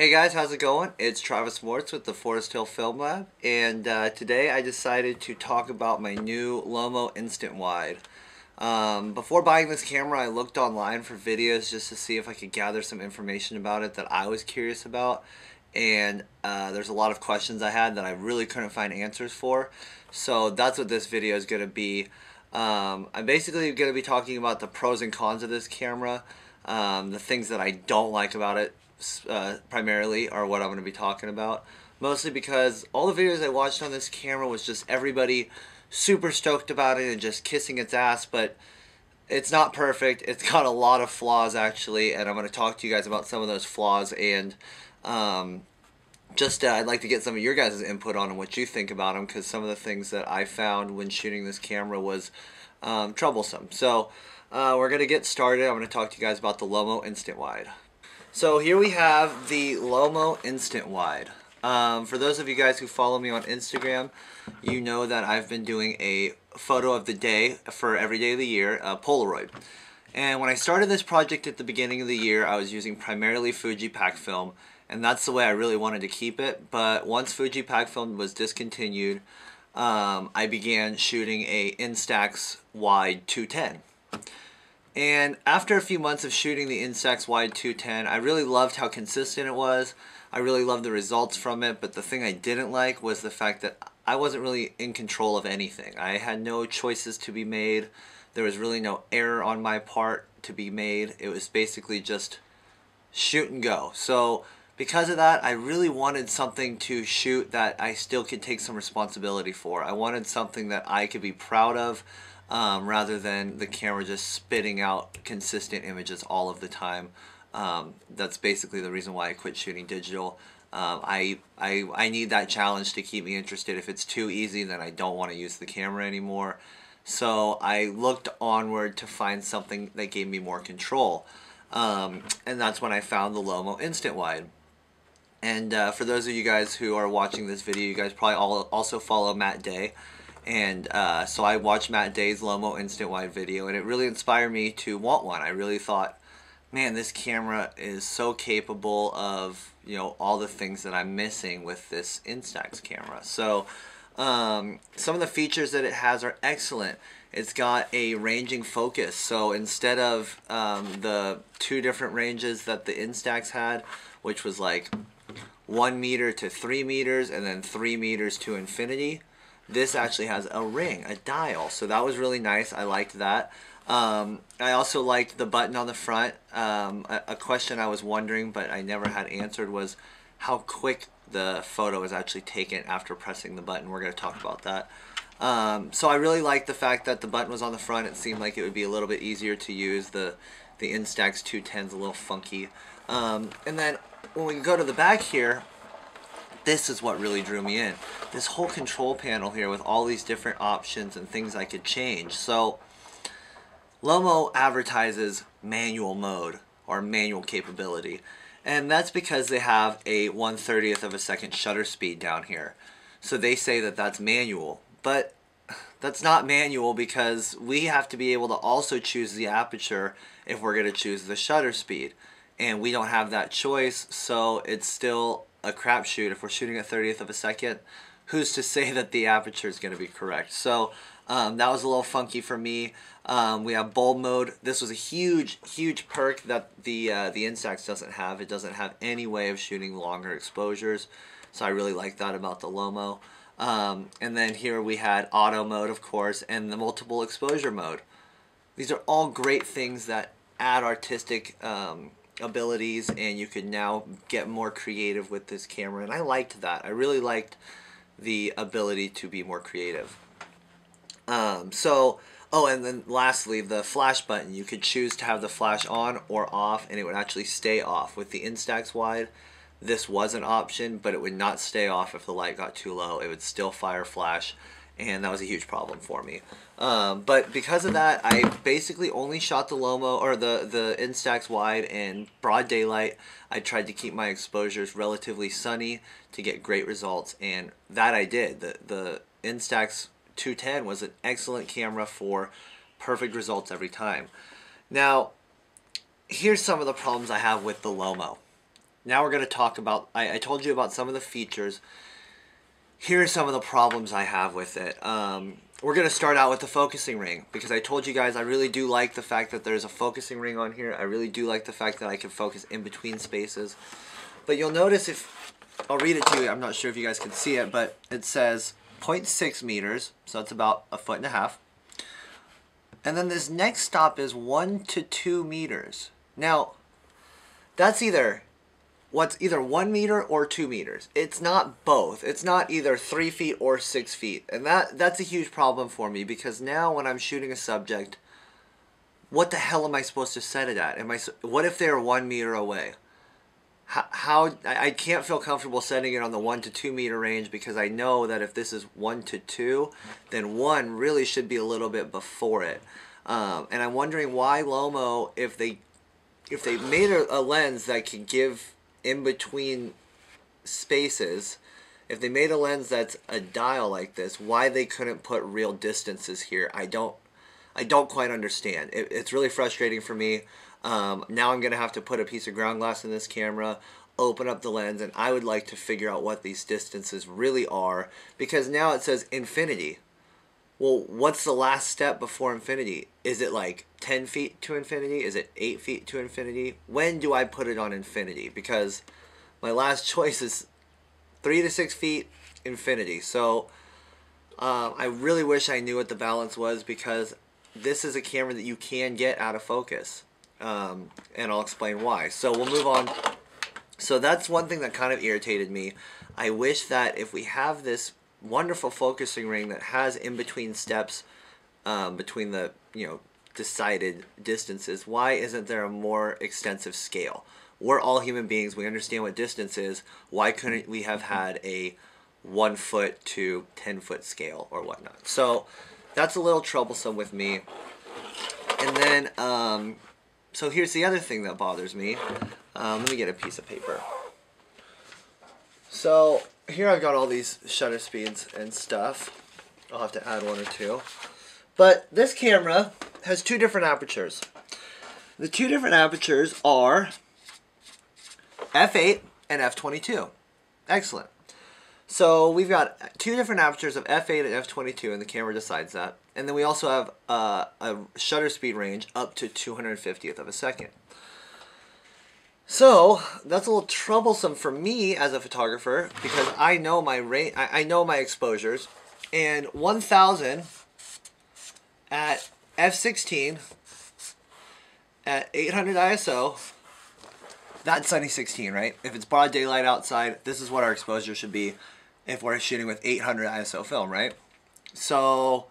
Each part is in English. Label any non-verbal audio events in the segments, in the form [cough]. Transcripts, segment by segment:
Hey guys, how's it going? It's Travis Mortz with the Forest Hill Film Lab, and uh, today I decided to talk about my new Lomo Instant Wide. Um, before buying this camera, I looked online for videos just to see if I could gather some information about it that I was curious about, and uh, there's a lot of questions I had that I really couldn't find answers for, so that's what this video is going to be. Um, I'm basically going to be talking about the pros and cons of this camera, um, the things that I don't like about it uh, primarily are what I'm going to be talking about. Mostly because all the videos I watched on this camera was just everybody super stoked about it and just kissing its ass, but it's not perfect. It's [laughs] got a lot of flaws actually, and I'm going to talk to you guys about some of those flaws and um, just uh, I'd like to get some of your guys' input on what you think about them because some of the things that I found when shooting this camera was um, troublesome. So uh, we're going to get started. I'm going to talk to you guys about the Lomo Instant Wide. So here we have the Lomo Instant Wide. Um, for those of you guys who follow me on Instagram, you know that I've been doing a photo of the day for every day of the year, a Polaroid. And when I started this project at the beginning of the year, I was using primarily Fuji Pack Film, and that's the way I really wanted to keep it. But once Fuji Pack Film was discontinued, um, I began shooting a Instax Wide 210. And after a few months of shooting the Instax Wide 210, I really loved how consistent it was. I really loved the results from it, but the thing I didn't like was the fact that I wasn't really in control of anything. I had no choices to be made. There was really no error on my part to be made. It was basically just shoot and go. So because of that, I really wanted something to shoot that I still could take some responsibility for. I wanted something that I could be proud of um, rather than the camera just spitting out consistent images all of the time. Um, that's basically the reason why I quit shooting digital. Um, I, I, I need that challenge to keep me interested. If it's too easy, then I don't want to use the camera anymore. So I looked onward to find something that gave me more control. Um, and that's when I found the Lomo Instant Wide. And uh, for those of you guys who are watching this video, you guys probably all also follow Matt Day. And uh, so I watched Matt Day's Lomo Instant Wide video, and it really inspired me to want one. I really thought, man, this camera is so capable of you know all the things that I'm missing with this Instax camera. So um, some of the features that it has are excellent. It's got a ranging focus, so instead of um, the two different ranges that the Instax had, which was like one meter to three meters and then three meters to infinity this actually has a ring, a dial. So that was really nice. I liked that. Um, I also liked the button on the front. Um, a, a, question I was wondering, but I never had answered, was how quick the photo is actually taken after pressing the button. We're going to talk about that. Um, so I really liked the fact that the button was on the front. It seemed like it would be a little bit easier to use. The the Instax 210 is a little funky. Um, and then when we go to the back here, this is what really drew me in. This whole control panel here with all these different options and things I could change. So Lomo advertises manual mode or manual capability. And that's because they have a 1 30th of a second shutter speed down here. So they say that that's manual. But that's not manual because we have to be able to also choose the aperture if we're going to choose the shutter speed. And we don't have that choice, so it's still a crapshoot if we're shooting a 30th of a second. Who's to say that the aperture is going to be correct? So um, that was a little funky for me. Um, we have bulb mode. This was a huge, huge perk that the uh, the Instax doesn't have. It doesn't have any way of shooting longer exposures. So I really like that about the Lomo. Um, and then here we had auto mode, of course, and the multiple exposure mode. These are all great things that add artistic um, abilities and you could now get more creative with this camera and I liked that. I really liked the ability to be more creative. Um, so, oh and then lastly the flash button. You could choose to have the flash on or off and it would actually stay off. With the Instax Wide this was an option but it would not stay off if the light got too low. It would still fire flash and that was a huge problem for me. Um, but because of that, I basically only shot the Lomo or the the Instax wide in broad daylight. I tried to keep my exposures relatively sunny to get great results, and that I did. The the Instax 210 was an excellent camera for perfect results every time. Now, here's some of the problems I have with the Lomo. now we're going to talk about. I, I told you about some of the features. Here are some of the problems I have with it. Um, we're going to start out with the focusing ring because I told you guys I really do like the fact that there's a focusing ring on here. I really do like the fact that I can focus in between spaces. But you'll notice if, I'll read it to you, I'm not sure if you guys can see it, but it says 0.6 meters, so that's about a foot and a half. And then this next stop is 1 to 2 meters. Now, that's either what's either one meter or two meters. It's not both. It's not either three feet or six feet, and that that's a huge problem for me because now when I'm shooting a subject, what the hell am I supposed to set it at? Am I what if they're one meter away? How, how I can't feel comfortable setting it on the one to two meter range because I know that if this is one to two, then one really should be a little bit before it. Um, and I'm wondering why Lomo, if they if they made a, a lens that could give in between spaces, if they made a lens that's a dial like this, why they couldn't put real distances here, I don't, I don't quite understand. It, it's really frustrating for me. Um, now I'm gonna have to put a piece of ground glass in this camera, open up the lens, and I would like to figure out what these distances really are because now it says infinity. Well, what's the last step before infinity? Is it like 10 feet to infinity? Is it 8 feet to infinity? When do I put it on infinity? Because my last [laughs] choice is 3 to 6 feet infinity. So um, I really wish I knew what the balance was because this is a camera that you can get out of focus. Um, and I'll explain why. So we'll move on. So that's one thing that kind of irritated me. I wish that if we have this wonderful focusing ring that has in between steps um, between the you know decided distances. Why isn't there a more extensive scale? We're all human beings. We understand what distance is. Why couldn't we have had a one foot to 10 foot scale or whatnot? So that's a little troublesome with me. And then, um, so here's the other thing that bothers me. Um, let me get a piece of paper. So here I've got all these shutter speeds and stuff. I'll have to add one or two. But this camera has two different apertures. The two different apertures are f8 and f22. Excellent. So we've got two different apertures of f8 and f22 and the camera decides that. And then we also have uh, a shutter speed range up to 250th of a second. So that's a little troublesome for me as a photographer because I know my rate, I, know my exposures, and 1,000 at f16 at 800 ISO. That's sunny 16, right? If it's broad daylight outside, this is what our exposure should be if we're shooting with 800 ISO film, right? So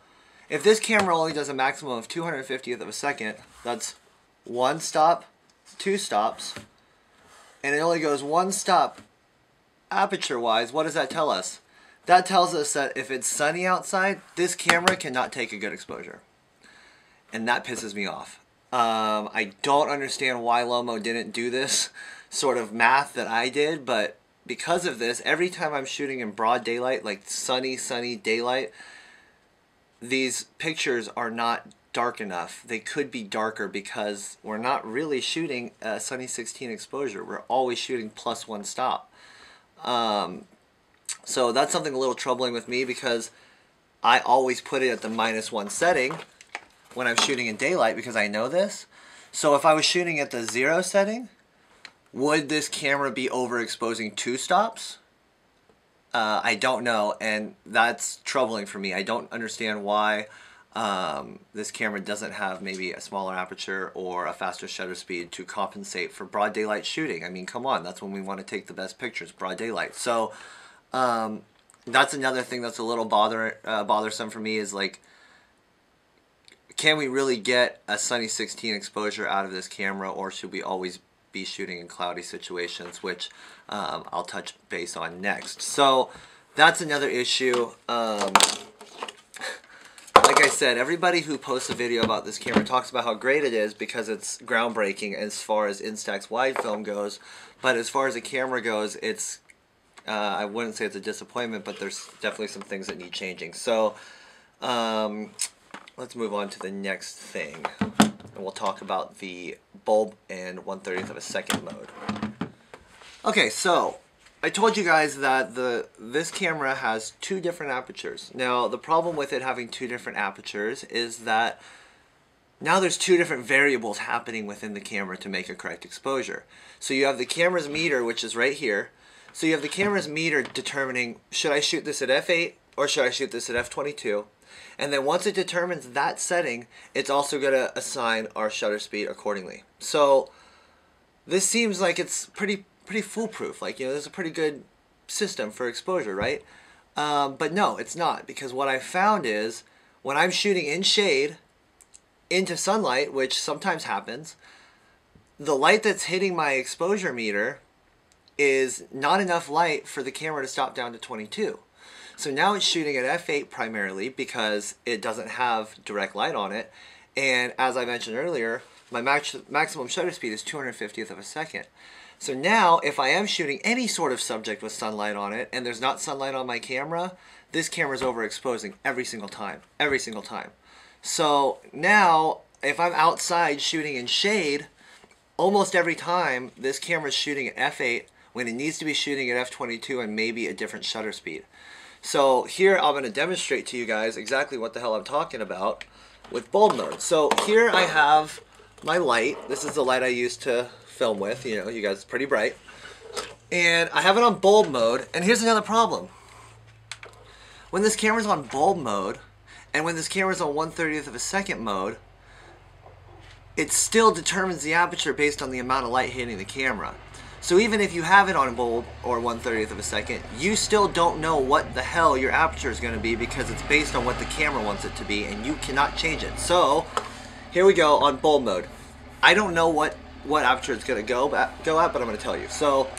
if this camera only does a maximum of 250th of a second, that's one stop, two stops, and it only goes one stop aperture wise, what does that tell us? That tells us that if it's sunny outside, this camera cannot take a good exposure. And that pisses me off. Um, I don't understand why Lomo didn't do this [laughs] sort of math that I did, but because of this, every time I'm shooting in broad daylight, like sunny, sunny daylight, these pictures are not dark enough. They could be darker because we're not really shooting a sunny 16 exposure. We're always shooting plus one stop. Um, so that's something a little troubling with me because I always put it at the minus one setting when I'm shooting in daylight because I know this. So if I was shooting at the zero setting, would this camera be overexposing two stops? Uh, I don't know, and that's troubling for me. I don't understand why um, this camera doesn't have maybe a smaller aperture or a faster shutter speed to compensate for broad daylight shooting. I mean, come on, that's when we want to take the best pictures, broad daylight. So um, that's another thing that's a little bother uh, bothersome for me is like, can we really get a sunny 16 exposure out of this camera, or should we always be shooting in cloudy situations, which um, I'll touch base on next. So that's another issue. Like I said, everybody who posts a video about this camera talks about how great it is because it's groundbreaking as far as Instax wide film goes. But as far as the camera goes, it's uh, I wouldn't say it's a disappointment, but there's definitely some things that need changing. So um, let's move on to the next thing. And we'll talk about the bulb and 1 30th of a second mode. Okay, so I told you guys that the this camera has two different apertures. Now, the problem with it having two different apertures is that now there's two different variables happening within the camera to make a correct exposure. So you have the camera's meter, which is right here. So you have the camera's meter determining, should I shoot this at f8 or should I shoot this at f22? And then once it determines that setting, it's also going to assign our shutter speed accordingly. So this seems like it's pretty pretty foolproof. Like, you know, there's a pretty good system for exposure, right? Um, but no, it's not because what I found is when I'm shooting in shade into sunlight, which sometimes happens, the light that's hitting my exposure meter is not enough light for the camera to stop down to 22. So now it's shooting at f8 primarily because it doesn't have direct light on it. And as I mentioned earlier, my max maximum shutter speed is 250th of a second. So now if I am shooting any sort of subject with sunlight on it and there's not sunlight on my camera, this camera is overexposing every single time. Every single time. So now if I'm outside shooting in shade, almost every time this camera is shooting at f8 when it needs to be shooting at f22 and maybe a different shutter speed. So here I'm going to demonstrate to you guys exactly what the hell I'm talking about with bulb mode. So here I have my light. This is the light I used to film with. You know, you guys, pretty bright. And I have it on bulb mode. And here's another problem. When this camera's on bulb mode, and when this camera's on 1 30th of a second mode, it still determines the aperture based on the amount of light hitting the camera. So even if you have it on bulb or 1 30th of a second, you still don't know what the hell your aperture is going to be because it's based on what the camera wants it to be and you cannot change it. So here we go on bulb mode. I don't know what, what aperture it's going to go, go at, but I'm going to tell you. So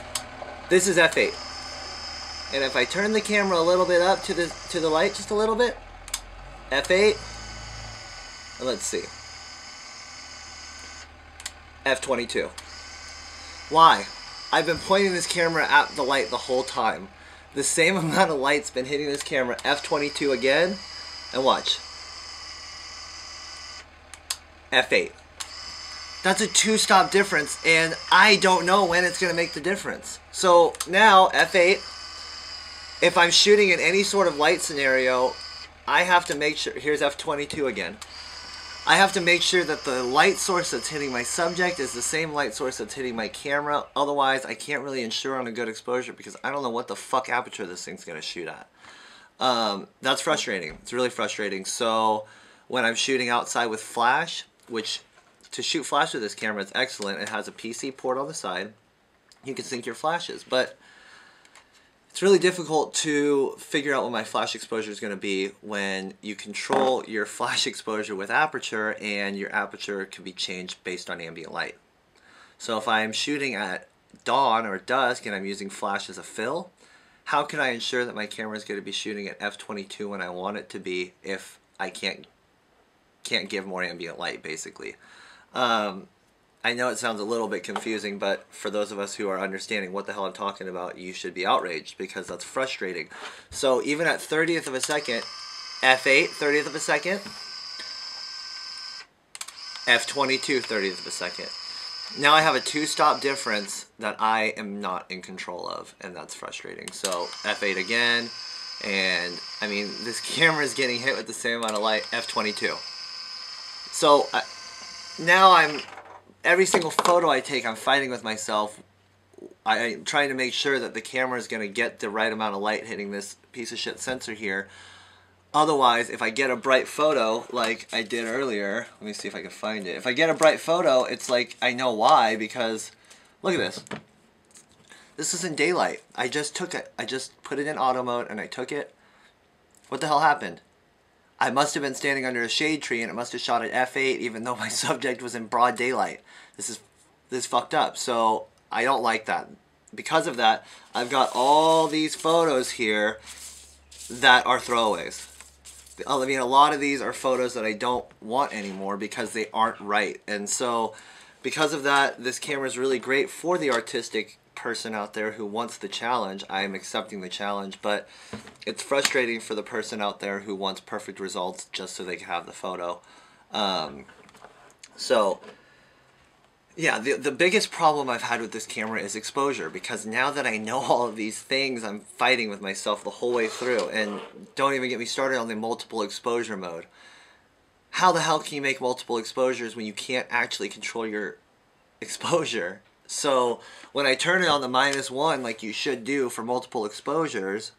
this is f8. And if I turn the camera a little bit up to the, to the light, just a little bit, f8, and let's see, f22. Why? I've been pointing this camera at the light the whole time. The same [laughs] amount of light's been hitting this camera. F22 again. And watch. F8. That's a two-stop difference, and I don't know when it's going to make the difference. So now, F8, if I'm shooting in any sort of light scenario, I have to make sure... Here's F22 again. I have to make sure that the light source that's hitting my subject is the same light source that's hitting my camera. Otherwise, I can't really ensure on a good exposure because I don't know what the fuck aperture this thing's going to shoot at. Um, that's frustrating. It's really frustrating. So when I'm shooting outside with flash, which to shoot flash with this camera, it's excellent. It has a PC port on the side. You can sync your flashes. But it's really difficult to figure out what my flash exposure is going to be when you control your flash [laughs] exposure with aperture and your aperture can be changed based on ambient light. So if I'm shooting at dawn or dusk and I'm using flash as a fill, how can I ensure that my camera is going to be shooting at f22 when I want it to be if I can't can't give more ambient light basically. Um, I know it sounds a little bit confusing, but for those of us who are understanding what the hell I'm talking about, you should be outraged because that's frustrating. So even at 30th of a second, F8, 30th of a second, F22, 30th of a second. Now I have a two-stop difference that I am not in control of, and that's frustrating. So F8 again, and I mean, this [laughs] camera is getting hit with the same amount of light, F22. So now I'm every single photo I take, I'm fighting with myself. I, am trying to make sure that the camera is going to get the right amount of light hitting this piece of shit sensor here. Otherwise, if I get a bright photo like I did earlier, let me see if I can find it. If I get a bright photo, it's like I know why because look at this. This is in daylight. I just took it. I just put it in auto mode and I took it. What the hell happened? I must have been standing under a shade tree and it must have shot at f8 even though my [laughs] subject was in broad daylight. This is this is fucked up. So I don't like that. Because of that, I've got all these photos here that are throwaways. I mean, a lot of these are photos that I don't want anymore because they aren't right. And so because of that, this camera is really great for the artistic person out there who wants the challenge, I am accepting the challenge, but it's frustrating for the person out there who wants perfect results just so they can have the photo. Um, so Yeah, the, the biggest problem I've had with this camera is exposure because now that I know [laughs] all of these things, I'm fighting with myself the whole way through. And don't even get me started on the multiple exposure mode. How the hell can you make multiple exposures when you can't actually control your [laughs] exposure? So when I turn it on the minus one, like you should do for multiple exposures,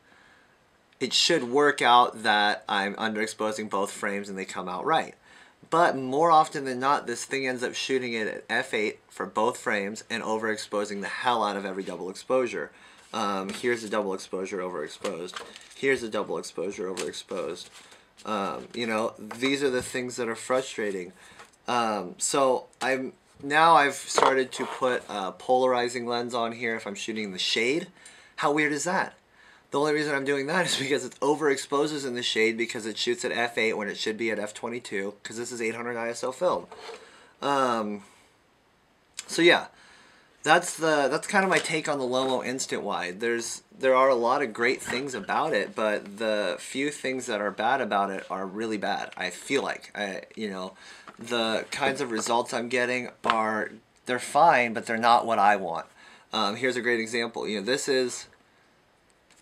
it should work out that I'm underexposing both frames and they come out right. But more often than not, this thing ends up shooting it at f8 for both frames and overexposing the hell out of every double exposure. Um, here's a double exposure overexposed. Here's a double exposure overexposed. Um, you know, these are the things that are frustrating. Um, so I'm now I've started to put a polarizing lens on here if I'm shooting in the shade. How weird is that? The only reason I'm doing that is [laughs] because it overexposes in the shade because it shoots at f8 when it should be at f22 because this is 800 ISO film. Um, so yeah, that's the that's kind of my take on the Lomo Instant Wide. There's there are a lot of great things about it, but the few things that are bad about it are really bad. I feel like I you know the kinds of results I'm getting are they're fine, but they're not what I want. Um, here's a great example. You know, this is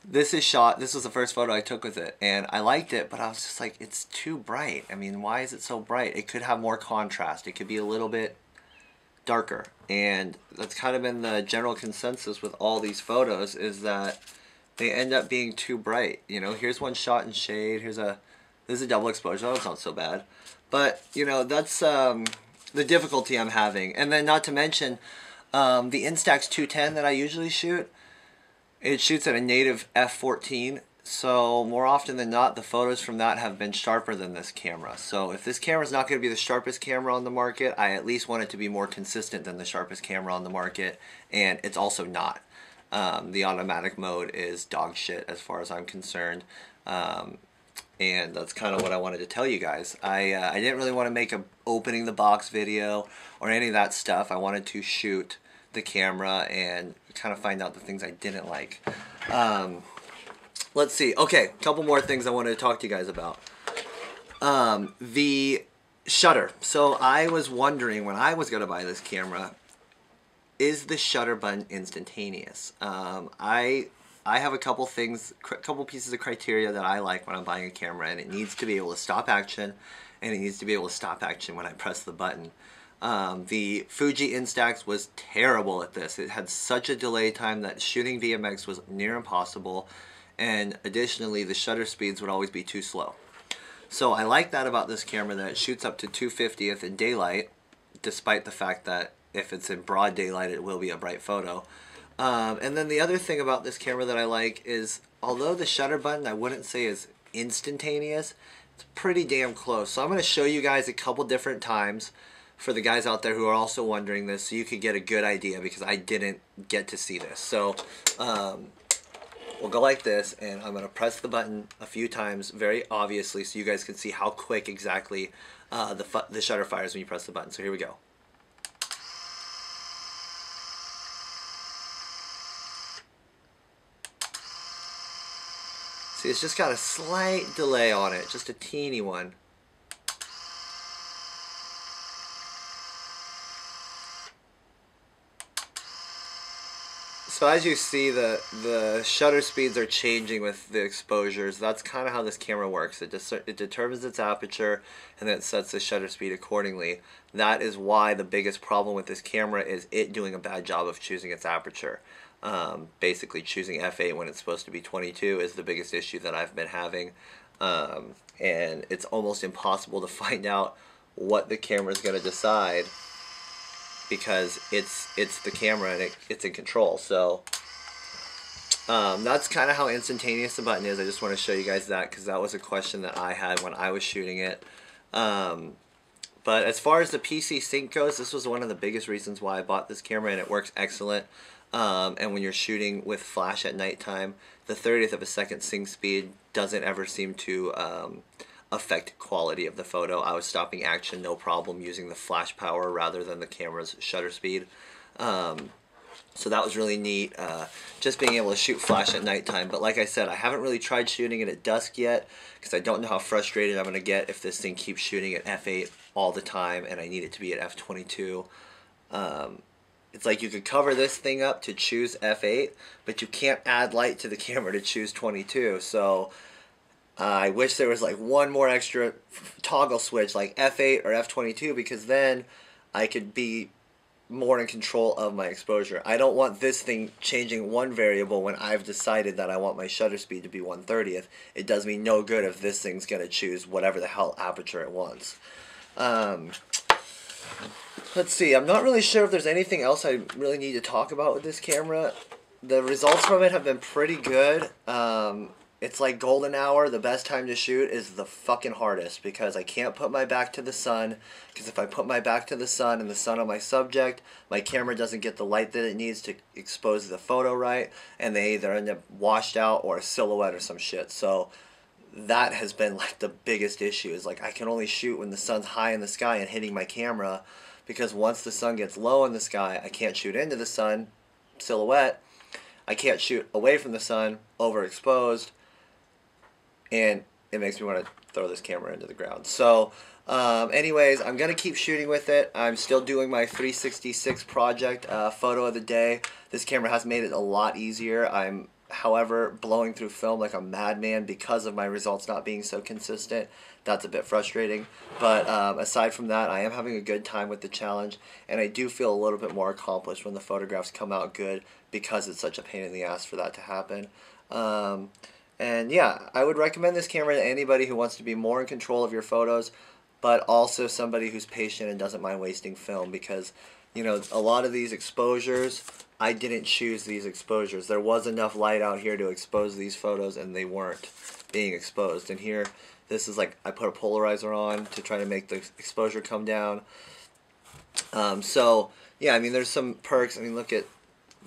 this is shot this was the first photo i took with it and i liked it but i was just like it's too bright. I mean why is it so bright? It could have more contrast. It could be a little bit darker. And that's kind of been the general consensus with all these photos is that they end up being too bright. You know here's one shot in shade. Here's a this is a double exposure. That's not so bad but you know that's um, the difficulty i'm having and then not to mention um, the instax 210 that i usually shoot it shoots at a native f14, so more often than not, the photos from that have been sharper than this camera. So if this camera is not going to be the sharpest camera on the market, I at least want it to be more consistent than the sharpest camera on the market, and it's also not. Um, the automatic mode is dog shit as far as I'm concerned. Um, and that's kind of what I wanted to tell you guys. I, uh, I didn't really want to make a opening the box video or any of that stuff. I wanted to shoot the camera and kind of find out the things I didn't like. Um, let's see. Okay, a couple more things I wanted to talk to you guys about. Um, the shutter. So I was wondering when I was going to buy this camera, is the shutter button instantaneous? Um, I I have a couple things, a couple pieces of criteria that I like when I'm buying a camera, and it needs to be able to stop action, and it needs to be able to stop action when I press the button. Um, the Fuji Instax was terrible at this. It had such a delay time that shooting BMX was near impossible, and additionally, the shutter speeds would always be too slow. So I like that about this camera that it shoots up to 250th in daylight, despite the fact that if it's in broad daylight, it will be a bright photo. Um, and then the other thing about this camera that I like is, although the shutter button I wouldn't say is instantaneous, it's pretty damn close. So I'm going to show you guys a couple different times for the guys out there who are also wondering this so you could get a good idea because I didn't get to see this. So um, we'll go like this and I'm going to press the button a few times very obviously so you guys can see how quick exactly uh, the, the shutter fires when you press the button. So here we go. See, it's just got a slight delay on it, just a teeny one. So as you see, the the shutter speeds are changing with the exposures. That's kind of how this camera works. It, it determines its aperture and then it sets the shutter speed accordingly. That is why the biggest problem with this camera is it doing a bad job of choosing its aperture. Um, basically choosing f8 when it's supposed to be 22 is the biggest issue that I've been having. Um, and it's almost impossible to [laughs] find out what the camera is going to decide because it's it's the camera and it, it's in control. So um, that's kind of how instantaneous the button is. I just want to show you guys that because that was a question that I had when I was shooting it. Um, but as far as the PC sync goes, this was one of the biggest reasons why I bought this camera and it works excellent. Um, and when you're shooting with flash at nighttime, the 30th of a second sync speed doesn't ever seem to um, affect quality of the photo. I was stopping action no problem using the flash power rather than the camera's shutter speed. Um, so that was really neat, uh, just being able to shoot flash at nighttime. But like I said, I haven't really tried shooting it at dusk yet because I don't know how frustrated I'm going to get if this thing keeps shooting at f8 all the time and I need it to be at f22. Um, it's like you could cover this thing up to choose f8, but you can't add light to the [laughs] camera to choose 22. So uh, I wish there was like one more extra toggle switch, like f8 or f22, because then I could be more in control of my exposure. I don't want this thing changing one variable when I've decided that I want my shutter speed to be 1 30th. It does me no good if this thing's going to choose whatever the hell aperture it wants. Um, let's see, I'm not really sure if there's anything else I really need to talk about with this camera. The results from it have been pretty good. Um, it's like golden hour. The best time to shoot is the fucking hardest because I can't put my back to the sun. Because if I put my back to the sun and the sun on my subject, my camera doesn't get the light that it needs to expose the photo right, and they either end up washed out or a silhouette or some shit. So that has been like the biggest issue. Is like I can only shoot when the sun's high in the sky and hitting my camera, because once the sun gets low in the sky, I can't shoot into the sun, silhouette. I can't shoot away from the sun, overexposed and it makes me want to throw this camera into the ground. So, um, anyways, I'm going to keep shooting with it. I'm still doing my 366 project uh, photo of the day. This camera has made it a lot easier. I'm, however, blowing through film like a madman because of my results not being so consistent. That's a bit frustrating. But um, aside from that, I am having a good time with the challenge, and I do feel a little bit more accomplished when the photographs come out good because it's such a pain in the ass for that to happen. Um, and yeah, I would recommend this camera to anybody who wants to be more in control of your photos, but also somebody who's patient and doesn't mind wasting film because, you know, a lot of these exposures, I didn't choose these exposures. There was enough light out here to expose these photos and they weren't being exposed. And here, this is like, I put a polarizer on to try to make the exposure come down. Um, so, yeah, I mean, there's some perks. I mean, look at,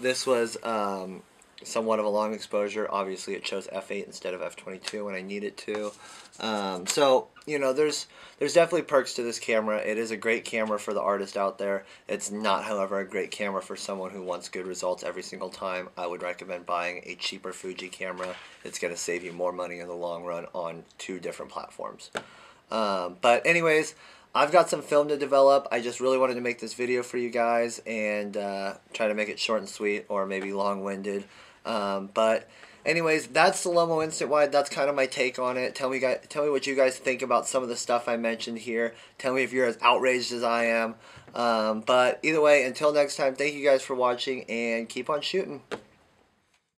this was, um, somewhat of a long exposure. Obviously, it chose f8 instead of f22 when I need it to. Um, so you know, there's there's definitely perks to this camera. It is a great camera for the artist out there. It's not, however, a great camera for someone who wants good results every single time. I would recommend buying a cheaper Fuji camera. It's going to save you more money in the long run on two different platforms. Um, but anyways. I've got some film to develop. I just really wanted to make this video for you guys and uh, try to make it short and sweet or maybe long-winded. Um, but anyways, that's the Lomo Instant Wide. That's kind of my take on it. Tell me, guys, tell me what you guys think about some of the stuff I mentioned here. Tell me if you're as outraged as I am. Um, but either way, until next time, thank you guys for watching and keep on shooting.